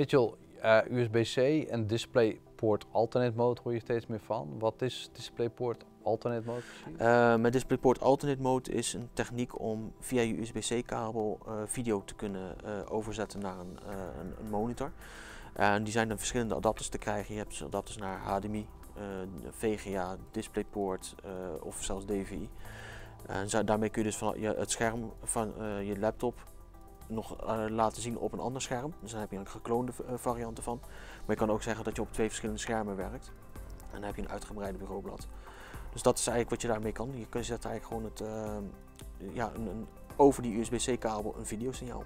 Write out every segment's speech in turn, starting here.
Mitchell, uh, USB-C en DisplayPort Alternate Mode hoor je steeds meer van. Wat is DisplayPort Alternate Mode precies? Uh, met DisplayPort Alternate Mode is een techniek om via je USB-C kabel uh, video te kunnen overzetten naar een, een, monitor. En die zijn dan verschillende adapters te krijgen. Je hebt adapters naar HDMI, VGA, DisplayPort of zelfs DVI. En daarmee kun je dus van het scherm van je laptop nog uh, laten zien op een ander scherm. Dus dan heb je een gekloonde uh, varianten van. Maar je kan ook zeggen dat je op twee verschillende schermen werkt. En dan heb je een uitgebreide bureaublad. Dus dat is eigenlijk wat je daarmee kan. Je kunt zetten eigenlijk gewoon het, uh, ja, een, een, over die USB-C kabel een videosignaal.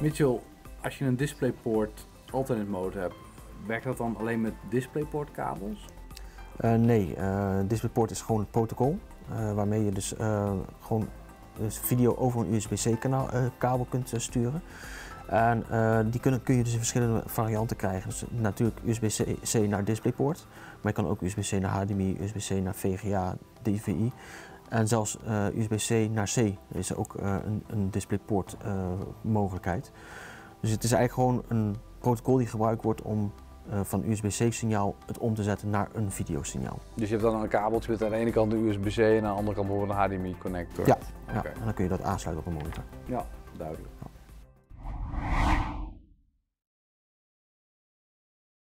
Mitchell, als je een DisplayPort alternate mode hebt, werkt dat dan alleen met DisplayPort kabels? nee, DisplayPort is gewoon het protocol. Uh, waarmee je dus uh, gewoon video over een USB-C kanaal uh, kabel kunt sturen. En die kunnen, kun je dus in verschillende varianten krijgen. Dus natuurlijk USB-C naar DisplayPort, maar je kan ook USB-C naar HDMI, USB-C naar VGA, DVI. En zelfs USB-C naar C is ook een, een DisplayPort mogelijkheid. Dus het is eigenlijk gewoon een protocol die gebruikt wordt om van USB-C signaal het om te zetten naar een videosignaal. Dus je hebt dan een kabeltje met aan de ene kant een USB-C en aan de andere kant bijvoorbeeld een HDMI connector? Ja, ja. en dan kun je dat aansluiten op een monitor. Ja, duidelijk.